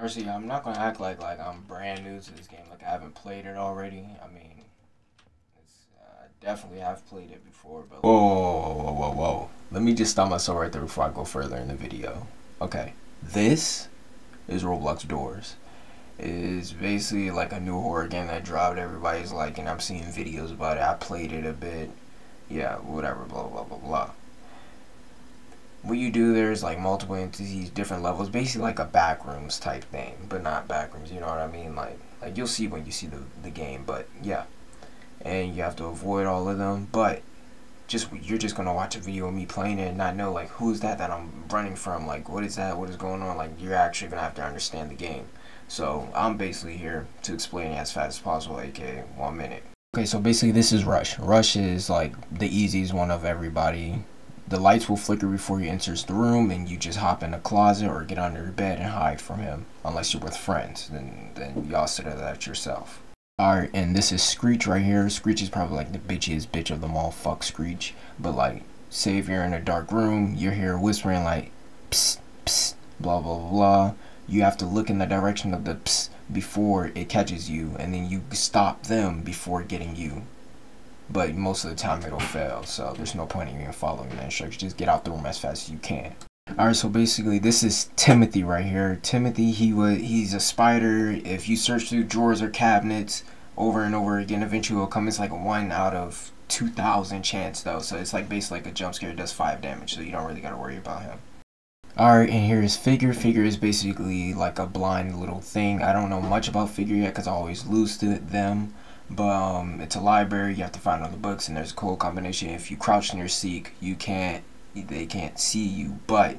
Actually, I'm not gonna act like like I'm brand new to this game. Like I haven't played it already. I mean, it's, uh, I've played it before. But whoa, whoa, whoa, whoa, whoa! Let me just stop myself right there before I go further in the video. Okay, this is Roblox Doors. It is basically like a new horror game that dropped. Everybody's like, and I'm seeing videos about it. I played it a bit. Yeah, whatever. Blah blah blah blah what you do there's like multiple entities different levels basically like a backrooms type thing but not backrooms you know what i mean? Like like you'll see when you see the, the game but yeah. And you have to avoid all of them but just you're just gonna watch a video of me playing it and not know like who's that that i'm running from? Like what is that? What is going on? Like you're actually gonna have to understand the game. So i'm basically here to explain it as fast as possible aka one minute. Okay so basically this is rush. Rush is like the easiest one of everybody the lights will flicker before he enters the room, and you just hop in a closet or get under your bed and hide from him. Unless you're with friends, then then y'all at that yourself. Alright, and this is Screech right here. Screech is probably like the bitchiest bitch of them all. Fuck Screech. But like, say if you're in a dark room, you're here whispering like, psst, psst, blah blah blah. You have to look in the direction of the psst before it catches you, and then you stop them before getting you but most of the time it'll fail. So there's no point in even following the instructions. Just get out the room as fast as you can. Alright, so basically this is Timothy right here. Timothy, he was he's a spider. If you search through drawers or cabinets over and over again, eventually it'll come. It's like a one out of 2,000 chance though. So it's like basically like a jump scare. It does 5 damage, so you don't really got to worry about him. Alright, and here is Figure. Figure is basically like a blind little thing. I don't know much about Figure yet because I always lose to them. But um, it's a library. You have to find all the books, and there's a cool combination. If you crouch in your seek, you can't. They can't see you, but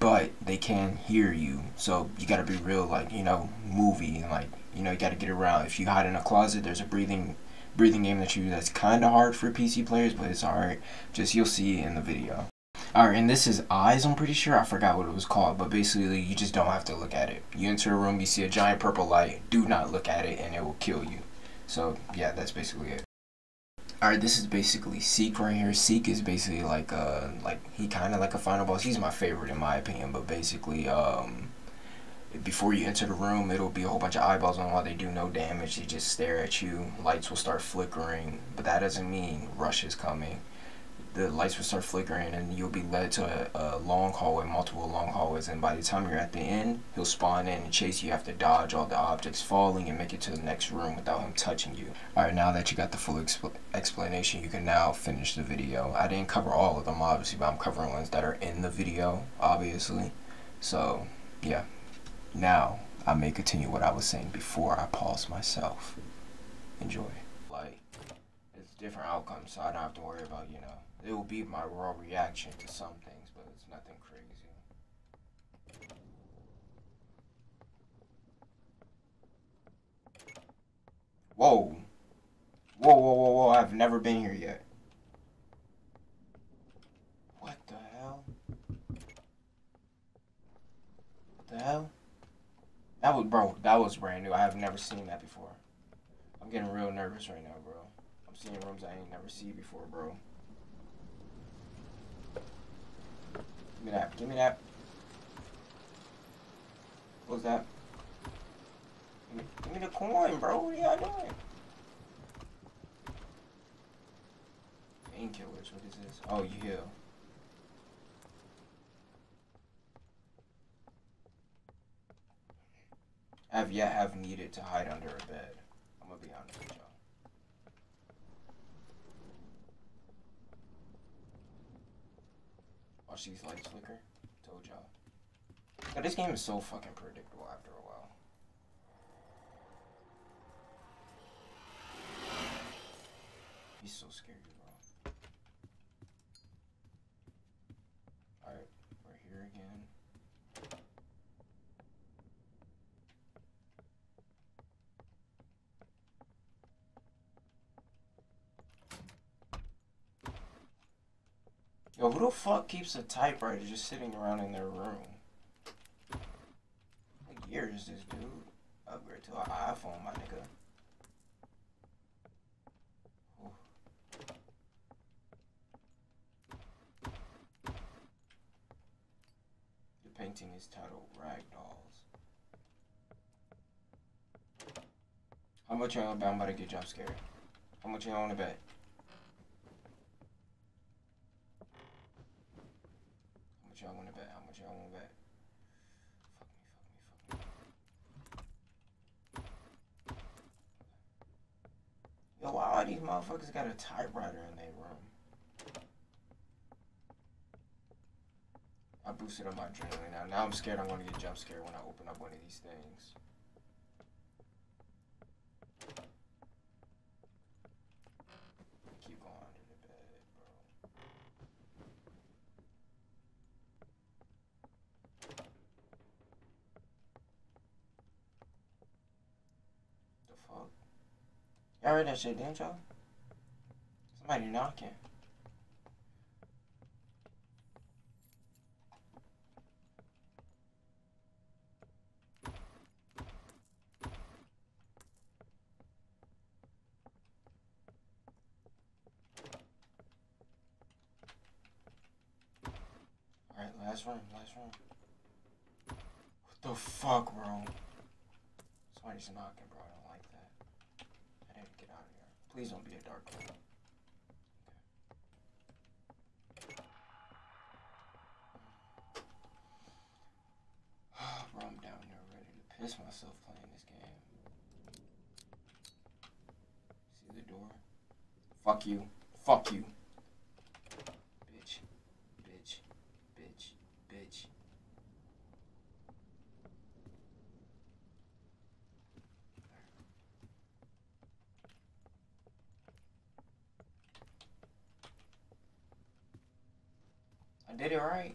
but they can hear you. So you got to be real, like you know, movie, like you know, you got to get around. If you hide in a closet, there's a breathing breathing game that you that's kind of hard for PC players, but it's alright. Just you'll see in the video. Alright, and this is Eyes, I'm pretty sure. I forgot what it was called, but basically you just don't have to look at it. You enter a room, you see a giant purple light, do not look at it, and it will kill you. So yeah, that's basically it. Alright, this is basically Seek right here. Seek is basically like uh like he kinda like a final boss. He's my favorite in my opinion, but basically um before you enter the room it'll be a whole bunch of eyeballs on while they do no damage. They just stare at you. Lights will start flickering, but that doesn't mean rush is coming the lights will start flickering and you'll be led to a, a, long hallway, multiple long hallways, and by the time you're at the end, he'll spawn in and chase you. You have to dodge all the objects falling and make it to the next room without him touching you. Alright, now that you got the full expl explanation, you can now finish the video. I didn't cover all of them, obviously, but I'm covering ones that are in the video, obviously. So, yeah. Now, I may continue what I was saying before I pause myself. Enjoy. Like, it's different outcomes, so I don't have to worry about, you know, it will be my raw reaction to some things, but it's nothing crazy. Whoa. Whoa, whoa, whoa, whoa. I've never been here yet. What the hell? What the hell? That was, bro, that was brand new. I have never seen that before. I'm getting real nervous right now, bro. I'm seeing rooms I ain't never seen before, bro. Give me that. Give me that. What's that? Give me, give me the coin, bro. What are y'all doing? Painkillers. What is this? Oh, you heal. I have yet have needed to hide under a bed. I'm gonna be honest with y'all. Watch these lights flicker. Told y'all. But this game is so fucking predictable after a while. He's so scary, Yo, who the fuck keeps a typewriter just sitting around in their room? What year is this dude? Upgrade to an iPhone, my nigga. The painting is titled Ragdolls. How much y'all bet I'm about to get jump scared? How much y'all on the bet? Got a typewriter in their room? I boosted up my adrenaline now. Now I'm scared I'm gonna get jump scared when I open up one of these things. Keep going the bed, bro. The fuck? Y'all read that shit, didn't y'all? Somebody knocking. Alright, last room, last room. What the fuck, bro? Somebody's knocking, bro. I don't like that. I need to get out of here. Please don't be a dark room. bro, I'm down here ready to piss myself playing this game. See the door? Fuck you. Fuck you. Bitch. Bitch. Bitch. Bitch. I did it right.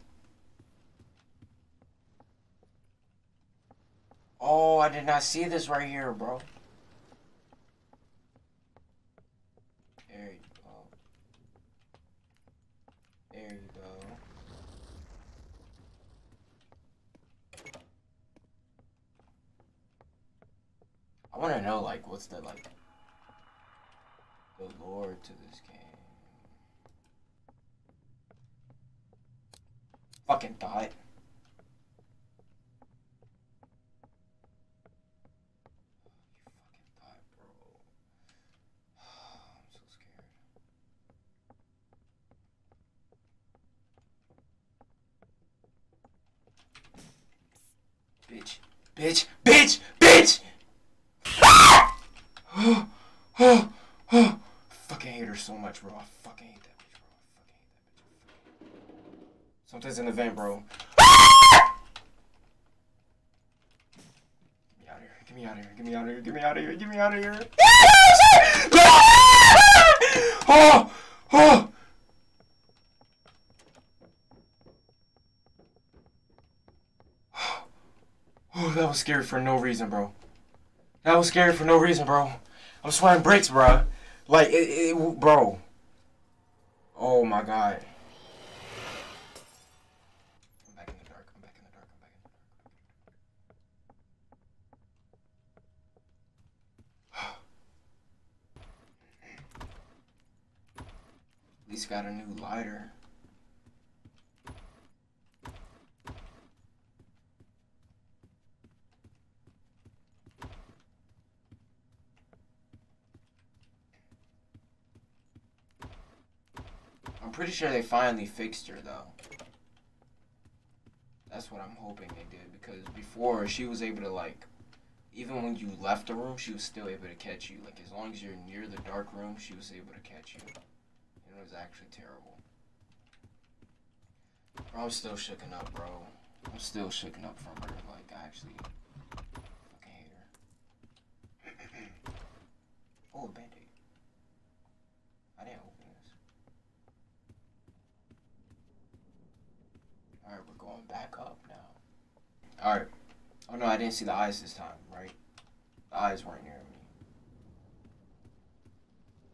Oh, I did not see this right here, bro. There you go. There you go. I want to know, like, what's the, like, the lore to this game. Fucking thought. You fucking thought, bro. I'm so scared. Bitch. Bitch. Bitch. Bitch! fucking hate her so much, bro. I fucking hate that bitch, bro. I fucking hate that bitch. Something's in the vent, bro. Get me out of here. Get me out of here. Get me out of here. Get me out of here. Get me out of here. oh! Oh! Oh, that was scary for no reason, bro. That was scary for no reason, bro. I'm sweating bricks, bro. Like, it, it, bro. Oh my god. I'm back in the dark. I'm back in the dark. I'm back in the dark. At least got a new lighter. I'm pretty sure they finally fixed her though. That's what I'm hoping they did because before she was able to like even when you left the room she was still able to catch you. Like as long as you're near the dark room she was able to catch you. It was actually terrible. Bro, I'm still shooken up, bro. I'm still shooken up from her. Like I actually fucking hate her. oh, a band-aid. I didn't open this. Alright, we're going back up now. Alright. Oh no, I didn't see the eyes this time, right? The eyes weren't near me.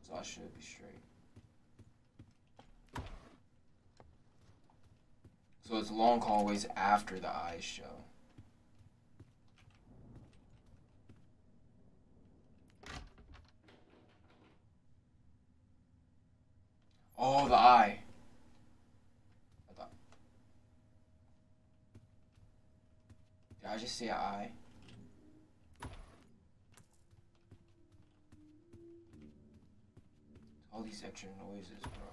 So I should be straight. So it's long hallways after the eyes show. Oh, the eye. I thought. Did I just say eye? All these extra noises, bro.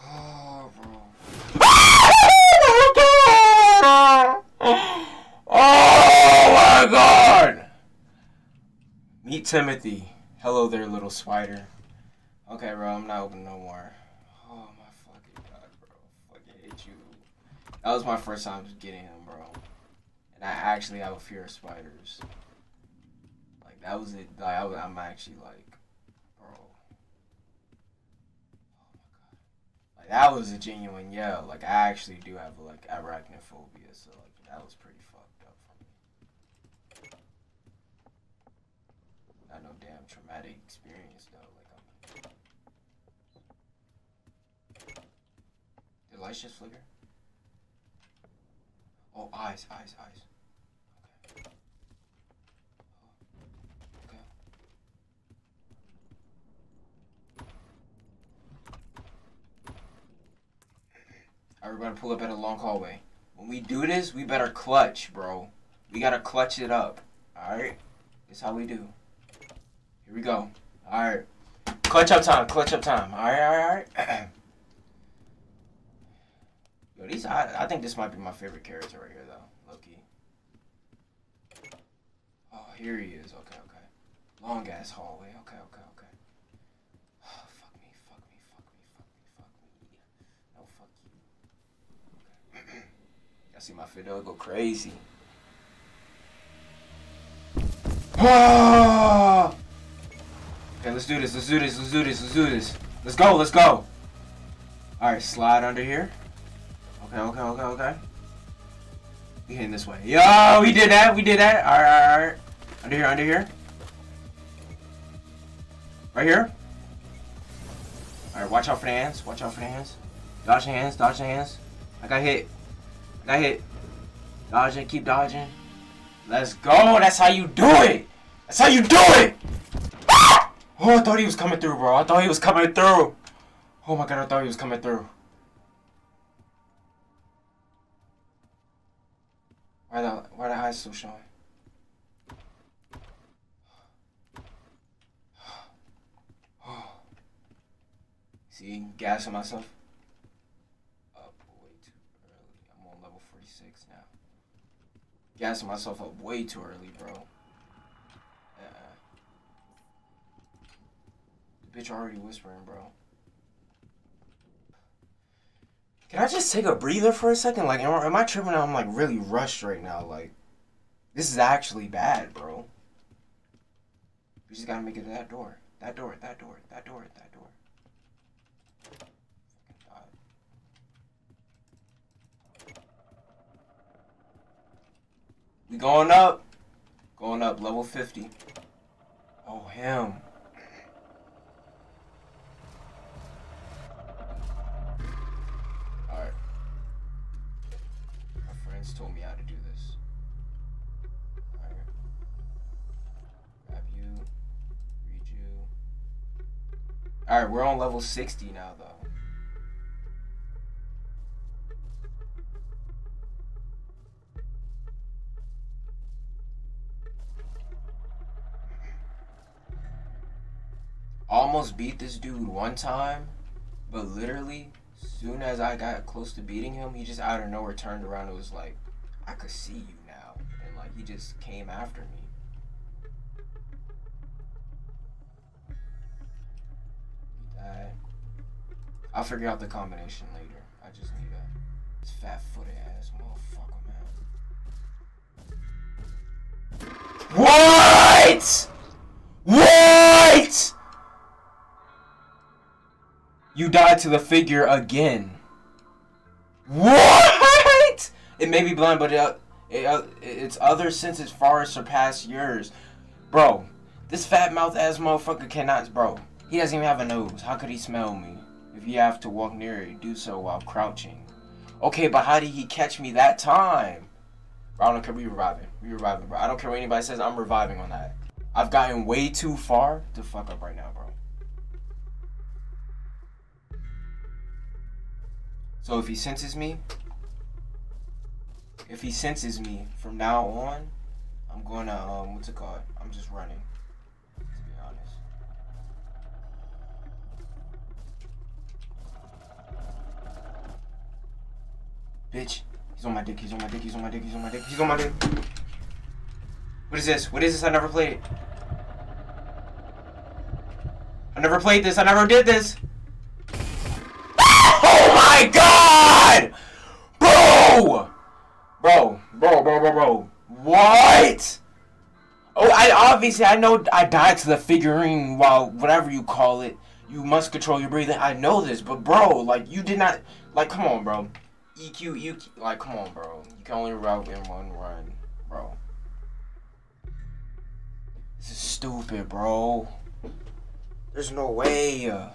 Ah, bro. Oh my god! Meet Timothy. Hello there, little spider. Okay, bro, I'm not opening no more. Oh my fucking god, bro. Fucking hate you. That was my first time getting him, bro. And I actually have a fear of spiders. Like, that was it. Like, I was, I'm actually like, bro. Oh my god. Like, that was a genuine yell. Like, I actually do have, like, arachnophobia, so, like, that was pretty fucked up for me. Not no damn traumatic experience, though. Like, I'm. Did lights just flicker? Oh, eyes, eyes, eyes. Okay. Oh, Okay. Alright, we're gonna pull up at a long hallway. When we do this, we better clutch, bro. We gotta clutch it up. Alright? That's how we do. Here we go. Alright. Clutch up time, clutch up time. Alright, alright, alright. Yo, these I, I think this might be my favorite character right here though, Loki. Oh, here he is. Okay, okay. Long ass hallway. Okay, okay, okay. Oh, fuck me, fuck me, fuck me, fuck me, fuck me. No, fuck you. Okay. Y'all see my fiddle go crazy. Ah! Okay, let's do this. Let's do this. Let's do this. Let's do this. Let's go. Let's go. All right, slide under here. Okay, okay, okay, okay. We hitting this way. Yo, we did that. We did that. All right, all right. Under here, under here. Right here. All right, watch out for the hands. Watch out for the hands. Dodge the hands. Dodge the hands. I got hit. I got hit. Dodging. Keep dodging. Let's go. That's how you do it. That's how you do it. Ah! Oh, I thought he was coming through, bro. I thought he was coming through. Oh my god, I thought he was coming through. Why the why the eyes still showing? See, gassing myself. Up way too early. I'm on level 46 now. Gassing myself up way too early, bro. Uh-uh. The bitch already whispering, bro. Can I just take a breather for a second? Like, am I, am I tripping? I'm like really rushed right now. Like, this is actually bad, bro. We just gotta make it to that door. That door, that door, that door, that door. We going up. Going up, level 50. Oh, him. Alright. Friends told me how to do this. Alright. Grab you. Read you. Alright, we're on level 60 now, though. Almost beat this dude one time, but literally, soon as I got close to beating him, he just out of nowhere turned around and was like, I could see you now. And like, he just came after me. I'll figure out the combination later. I just need a fat footed ass motherfucker, man. What? What? You died to the figure again. What? It may be blind, but it, it, uh, its other senses far surpass yours. Bro, this fat mouth ass motherfucker cannot, bro. He doesn't even have a nose. How could he smell me? If you have to walk near it, do so while crouching. Okay, but how did he catch me that time? Bro, I don't care. We reviving. We reviving, bro. I don't care what anybody says. I'm reviving on that. I've gotten way too far to fuck up right now, bro. So if he senses me, if he senses me from now on, I'm gonna um what's it called? I'm just running. To be honest. Bitch, he's on my dick, he's on my dick, he's on my dick, he's on my dick, he's on my dick. What is this? What is this? I never played it. I never played this, I never did this. Oh my god! Obviously I know I died to the figurine while whatever you call it. You must control your breathing. I know this, but bro, like you did not like come on, bro. EQ, you like come on, bro. You can only route in one run, bro. This is stupid, bro. There's no way. Uh,